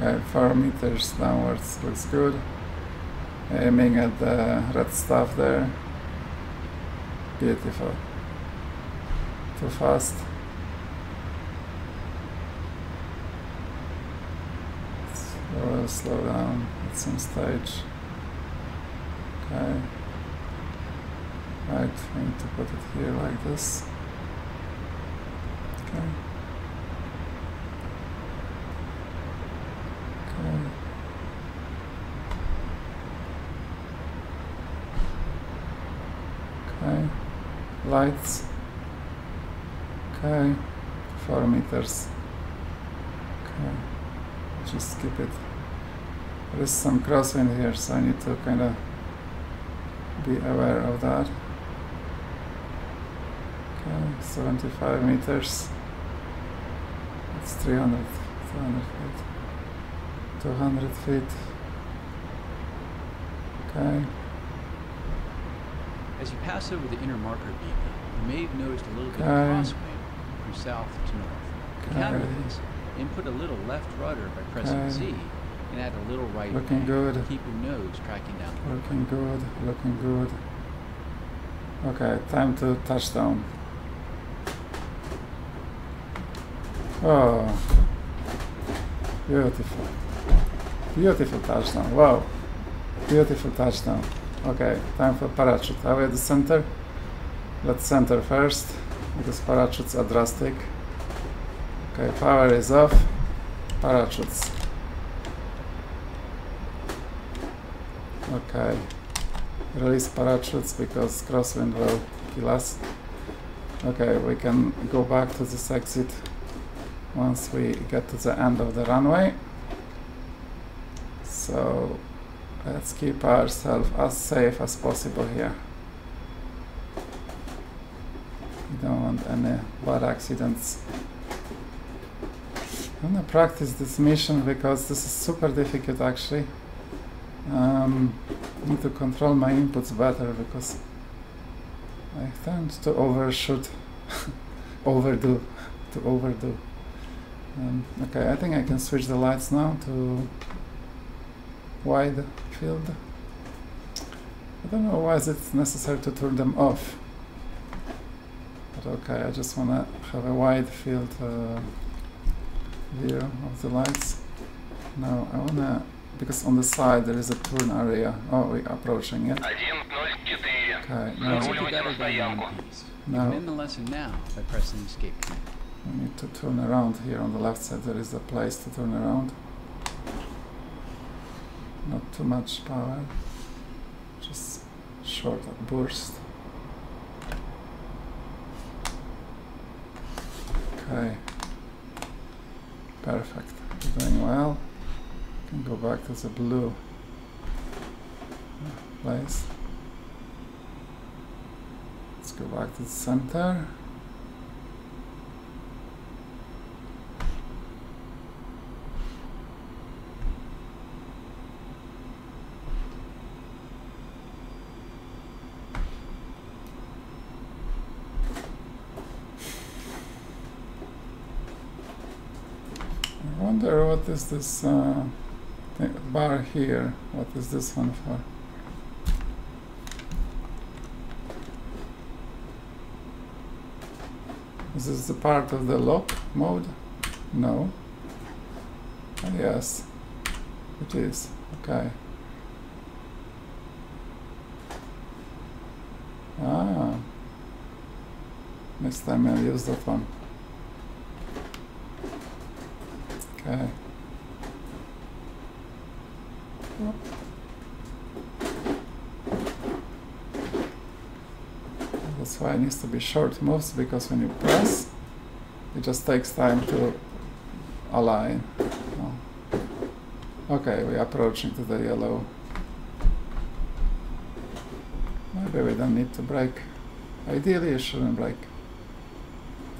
Uh, okay, 4 meters downwards looks good. Aiming at the red stuff there. Beautiful. Too fast. Slow, slow down at some stage. Okay. Right, I need to put it here like this. Okay. Okay. Lights. Okay. Four meters. Okay. Just keep it. There is some crosswind here, so I need to kind of be aware of that. Okay, 75 meters. It's 300, 300 feet. 200 feet. Okay. As you pass over the inner marker beacon, you may have noticed a little bit of crosswind from south to north. To counter this, input a little left rudder by pressing. Z and add a little right Looking good. Keep your nose tracking down. Looking good, looking good. Okay, time to touchdown. Oh, beautiful. Beautiful touchdown. Wow. Beautiful touchdown. Okay, time for parachute. At the center? Let's center first, because parachutes are drastic. Okay, power is off. Parachutes. Okay. Release parachutes because crosswind will kill us. Okay, we can go back to this exit once we get to the end of the runway. So let's keep ourselves as safe as possible here. We don't want any bad accidents. I'm gonna practice this mission because this is super difficult actually. Um, I need to control my inputs better because I tend to overshoot, overdo, to overdo. Um, okay, I think I can switch the lights now to wide field. I don't know why is it necessary to turn them off. But okay, I just want to have a wide field uh, view of the lights. Now I want to because on the side there is a turn area. Oh, we're approaching it. 104. Okay, Let's now look at that again in one piece. You Now- can the lesson now by pressing escape command. we need to turn around here on the left side. There is a place to turn around. Too much power, just short burst. Okay, perfect. Doing well. Can go back to the blue place. Let's go back to the center. I wonder what is this uh, bar here? What is this one for? Is this the part of the lock mode? No. Ah, yes, it is. Okay. Ah. Next time I'll use that one. Okay. That's why it needs to be short moves because when you press, it just takes time to align. Oh. Okay, we're approaching to the yellow. Maybe we don't need to brake. Ideally, you shouldn't brake.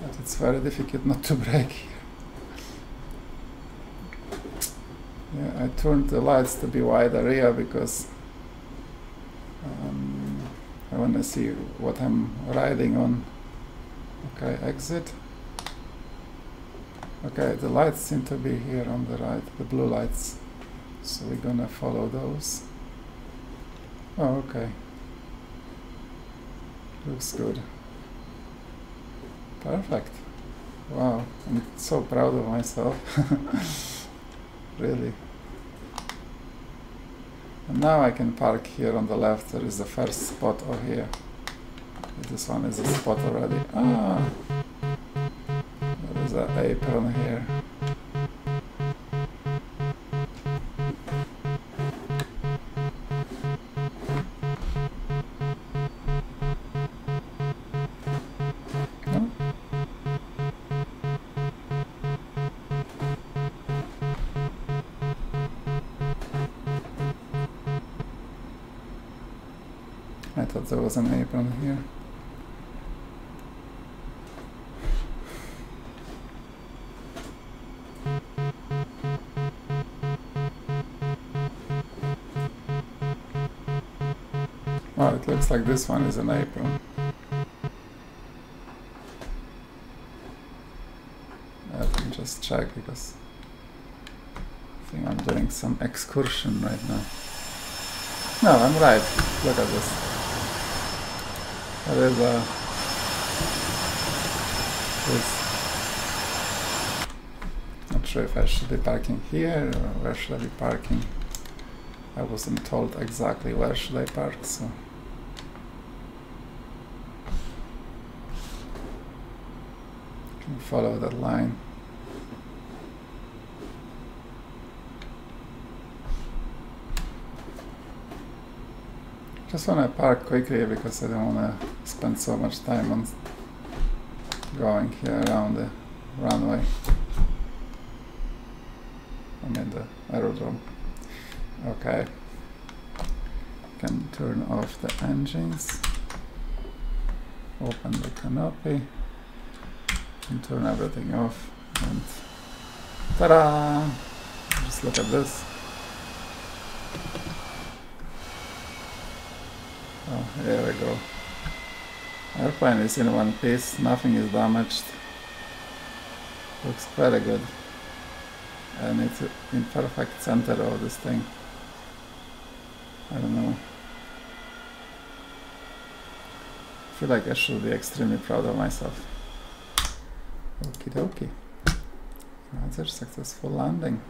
But it's very difficult not to brake here. Yeah, I turned the lights to be wide area because um, I want to see what I'm riding on. Okay, exit. Okay, the lights seem to be here on the right, the blue lights. So we're gonna follow those. Oh, okay. Looks good. Perfect. Wow, I'm so proud of myself. really. And now I can park here on the left. There is the first spot over here. This one is a spot already. Ah, there is an apron here. I thought there was an apron here. Well, it looks like this one is an apron. Let me just check because I think I'm doing some excursion right now. No, I'm right. Look at this. There is a this. Not sure if I should be parking here or where should I be parking. I wasn't told exactly where should I park, so can follow that line. Just want to park quickly because I don't want to spend so much time on going here around the runway. I mean the aerodrome. Okay. Can turn off the engines. Open the canopy. And turn everything off. And ta-da! Just look at this. Oh, here we go. Airplane is in one piece, nothing is damaged. Looks very good. And it's in perfect center of this thing. I don't know. I feel like I should be extremely proud of myself. Okie dokie. Another successful landing.